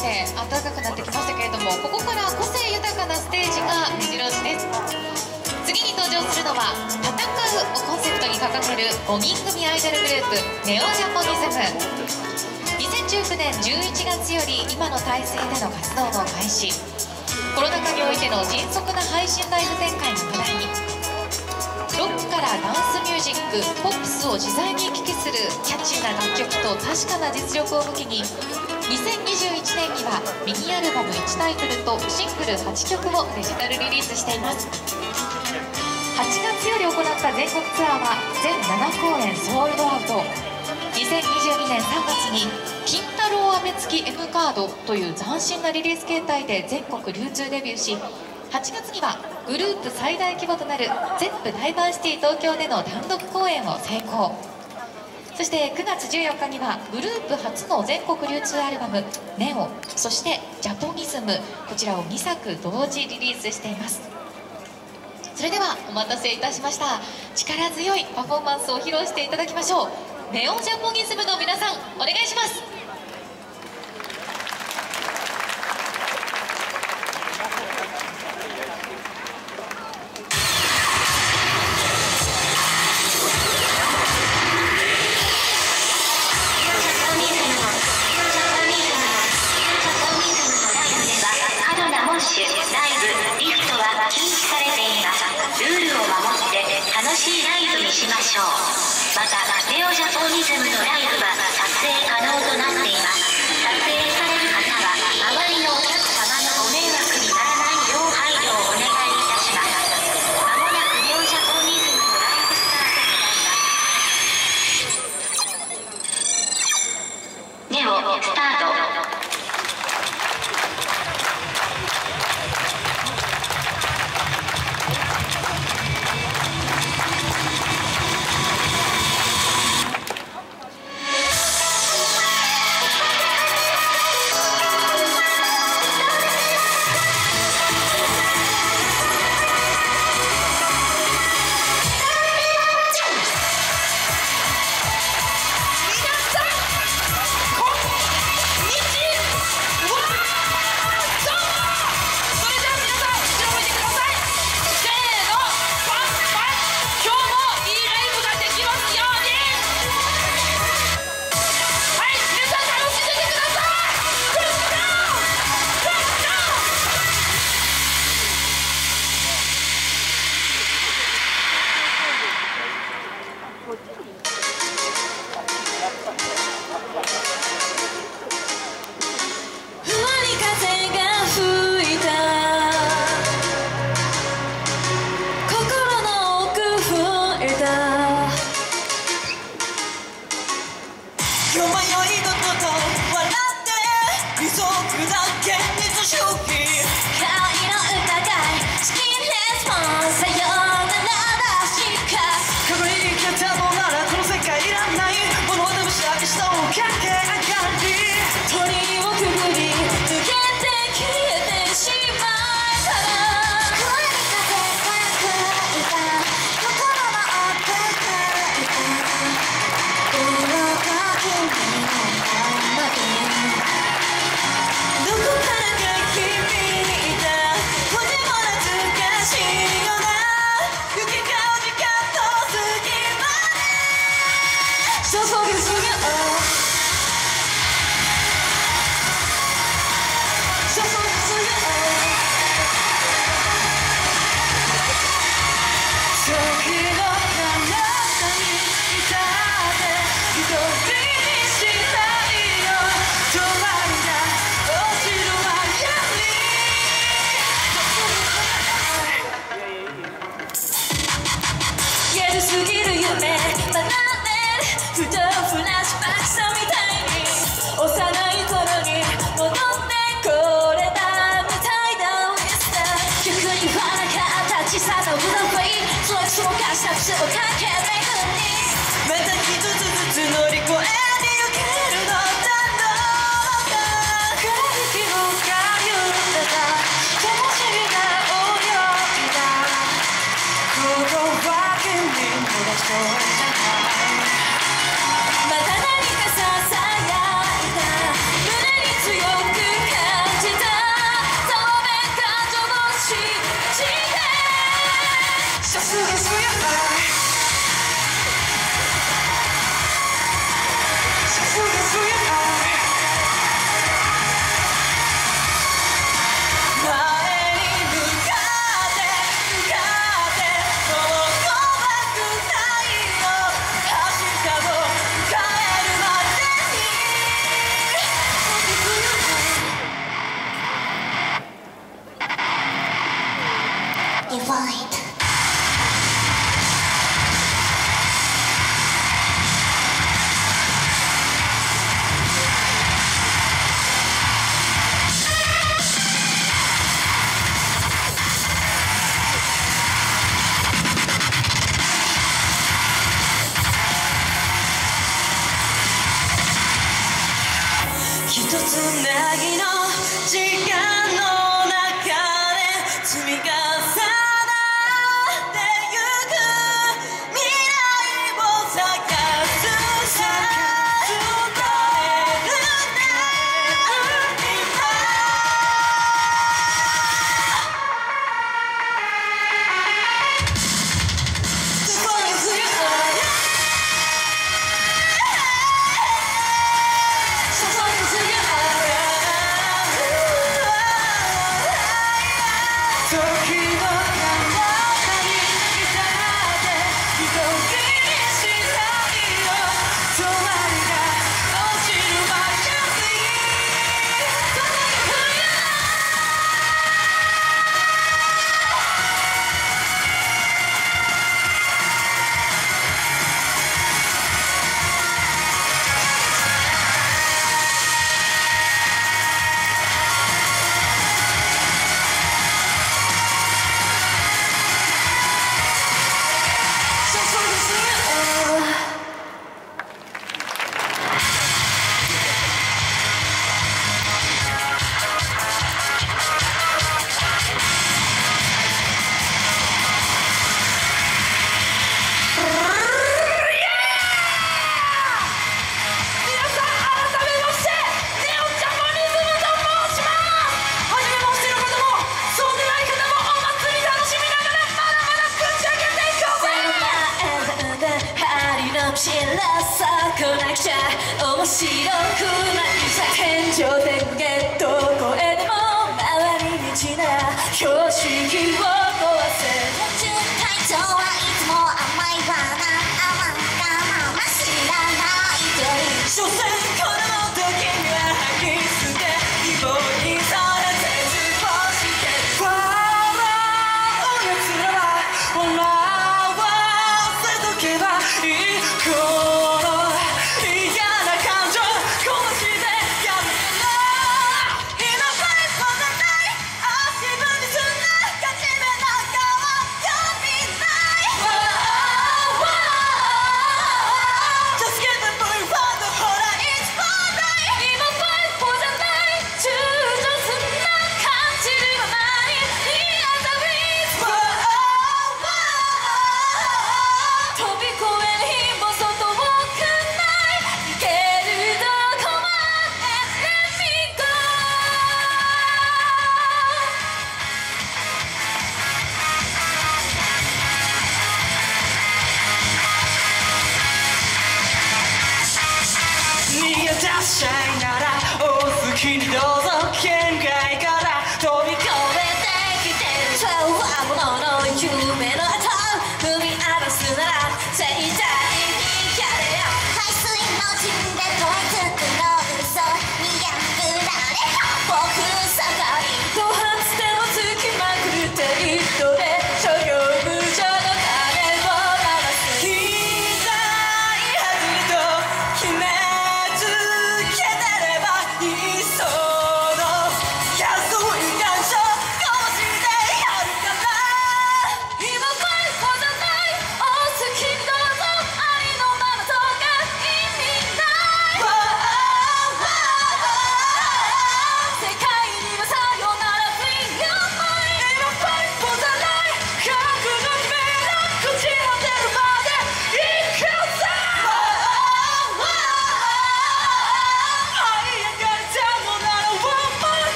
して暖かくなってきましたけれどもここから個性豊かなステージが目白押しです。次に登場するのは「戦う」をコンセプトに掲げる5人組アイドルグループネオジャポニズム2019年11月より今の体制での活動を開始。コロナ禍においての迅速な配信ライブ展開の課題に。ロックからダンスミュージックポップスを自在に行き来するキャッチーな楽曲と確かな実力を武器に2021年にはミニアルバム1タイトルとシングル8曲をデジタルリリースしています。8月より行った全国ツアーは全7公演ソールドアウト。2022年3月に「金太郎飴付き M カード」という斬新なリリース形態で全国流通デビューし8月にはグループ最大規模となる ZEP ダイバーシティ東京での単独公演を成功そして9月14日にはグループ初の全国流通アルバム「ネオ」そして「ジャポニズム」こちらを2作同時リリースしています。それではお待たせいたしました。力強いパフォーマンスを披露していただきましょう。ネオジャポニズムの皆さんお願いします。し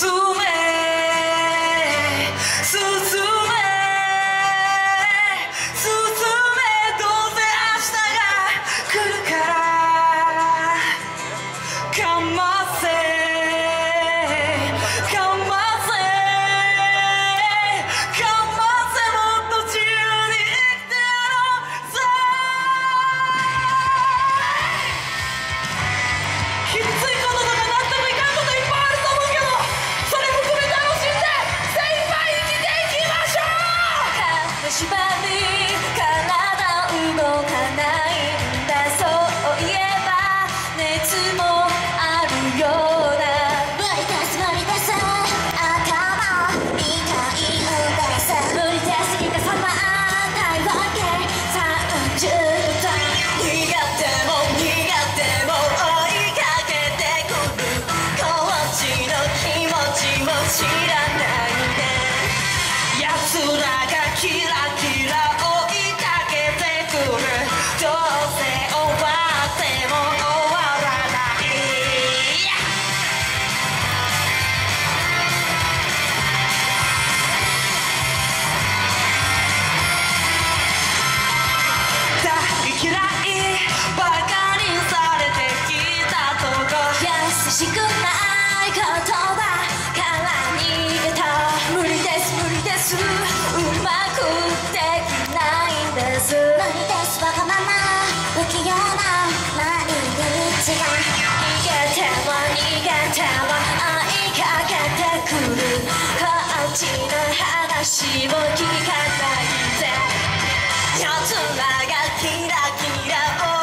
fool 私を聞かないで。らがキラキラを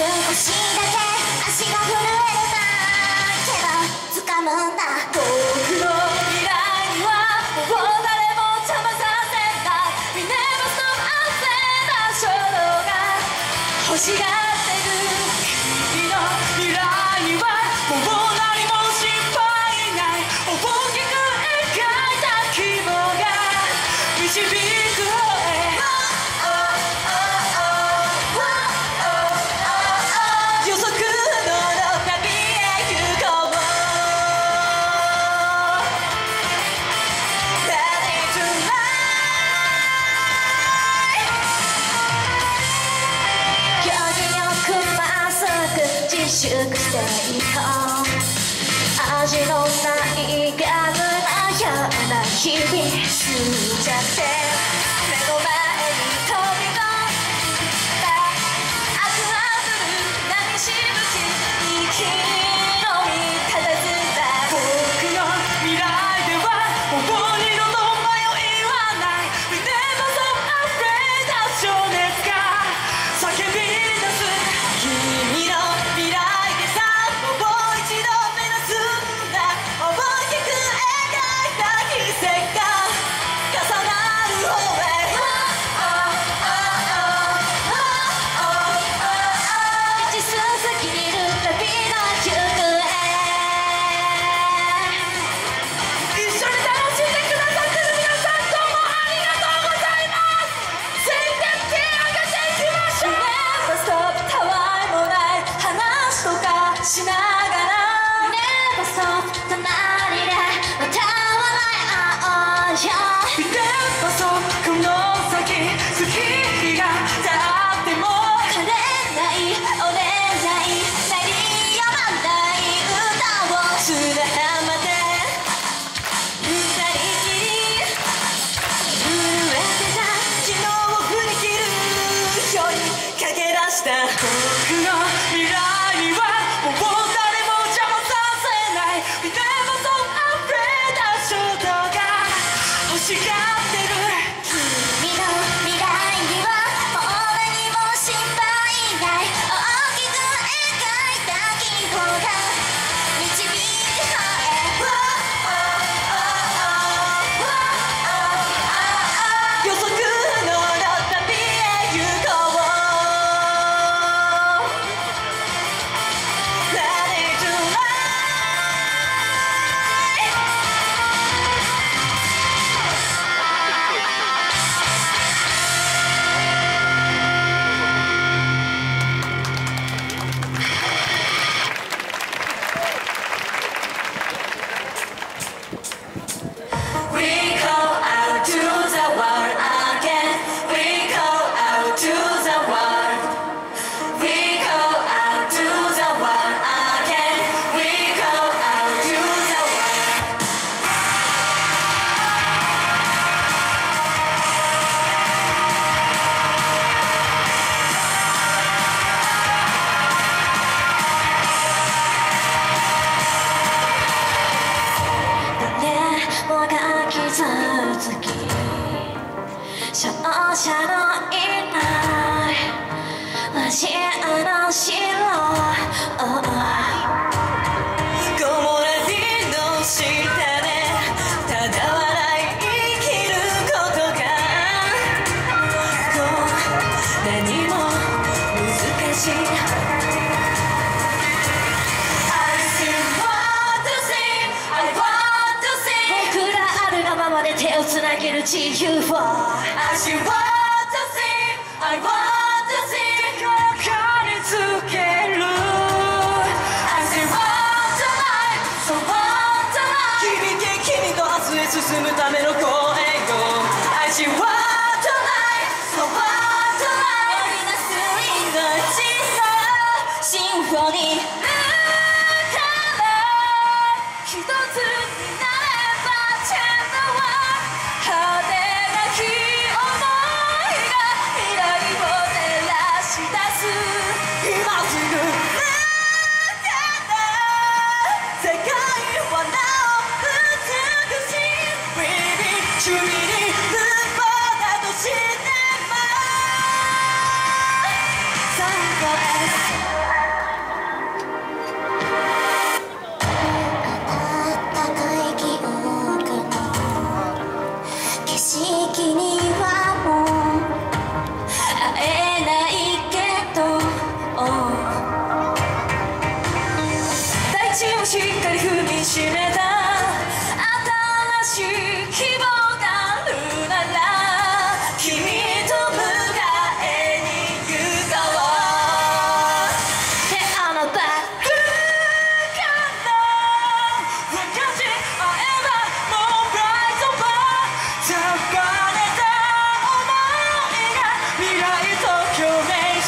少しだけ She'll be what you want as you want to go.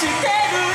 してる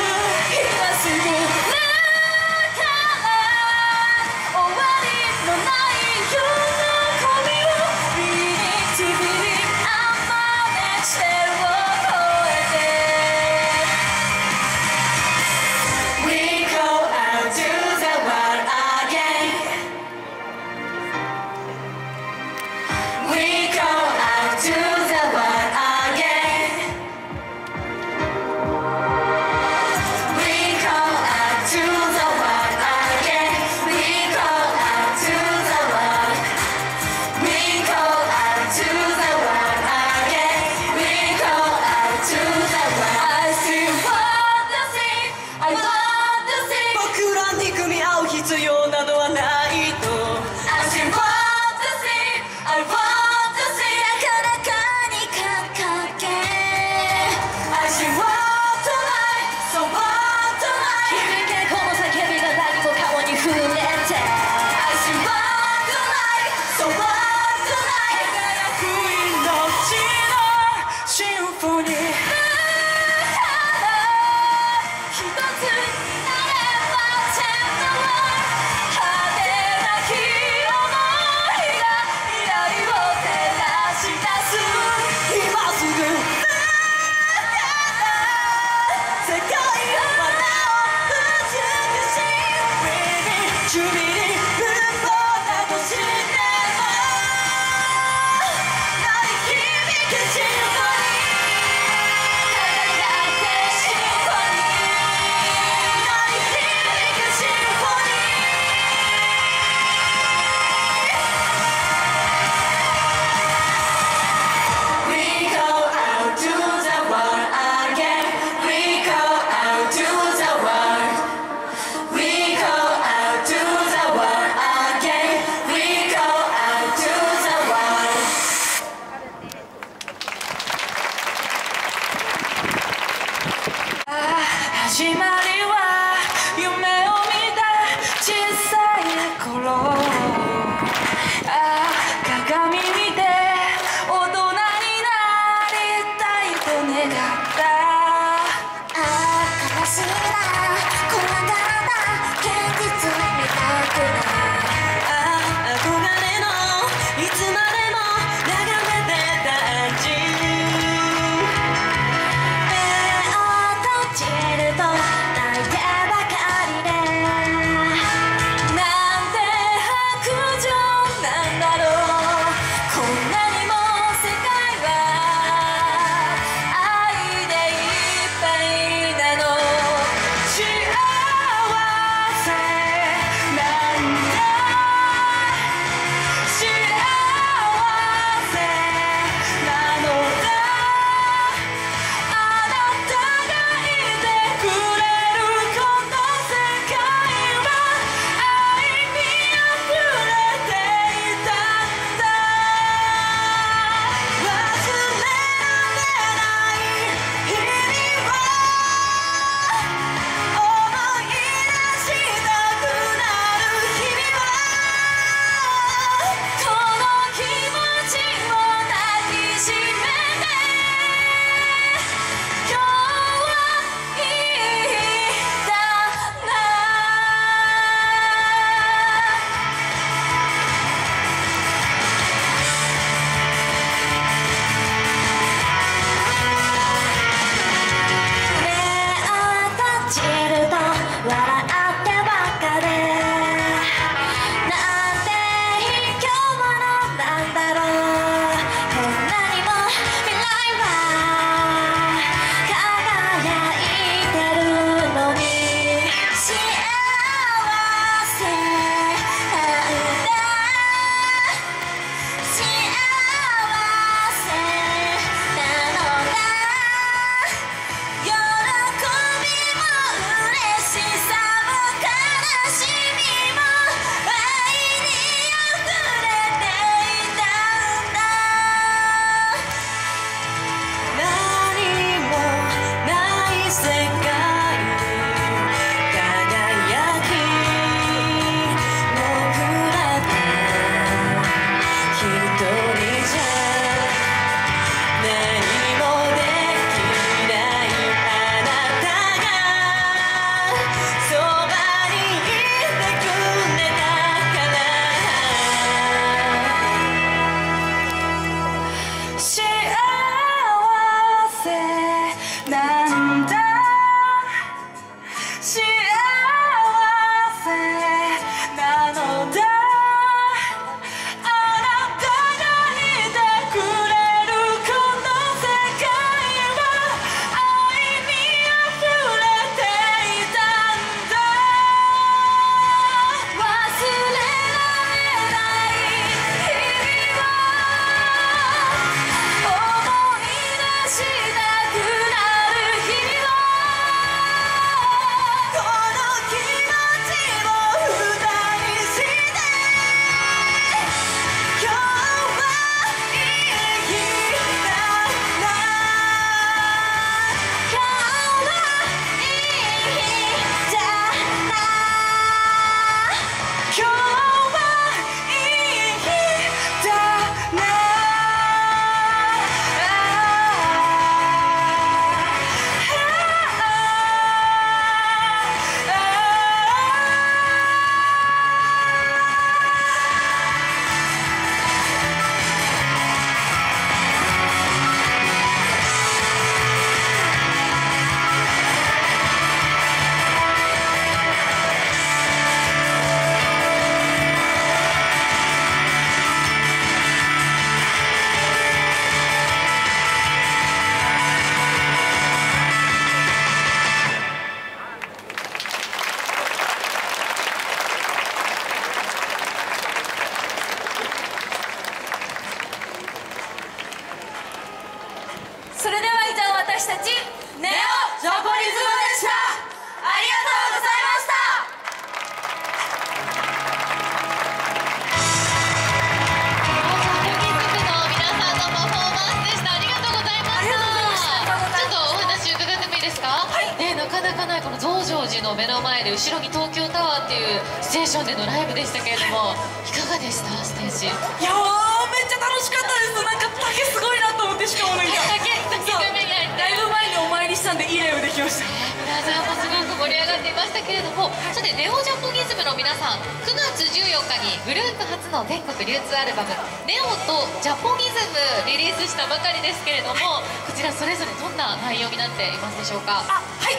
いやーめっちゃ楽しかったです。なんか竹すごいなと思ってしかもなんか。竹竹そう。組がいてライブ前にお参りしたんでいいライブできました皆さんもすごく盛り上がっていましたけれどもさてネオジャポニズムの皆さん9月14日にグループ初の全国流通アルバム「ネオとジャポニズム」リリースしたばかりですけれどもこちらそれぞれどんな内容になっていますでしょうか？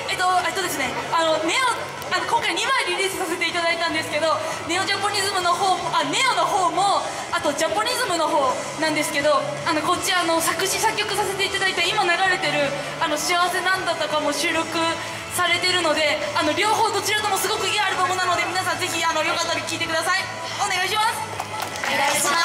えっとえっとですねあのネオあの今回2枚リリースさせていただいたんですけどネオジャポニズムの方あネオの方もあとジャポニズムの方なんですけどあのこっちあの作詞作曲させていただいた今流れてる「あの幸せなんだ」とかも収録されてるのであの両方どちらともすごくいいアルバムなので皆さんぜひあのよかったら聴いてください。お願いします。お願いします。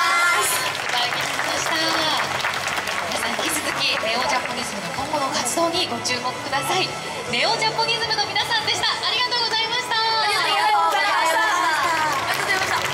皆さん引き続きネオジャポニズムの今後の活動にご注目ください。ネオジャポニズムの皆さんでした。ありがとうございました。ありがとうございました。ありがとうございました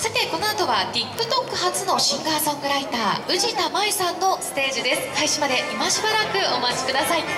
さてこの後は TikTok 初のシンガーソングライター宇治田舞さんのステージです。開始まで今しばらくお待ちください。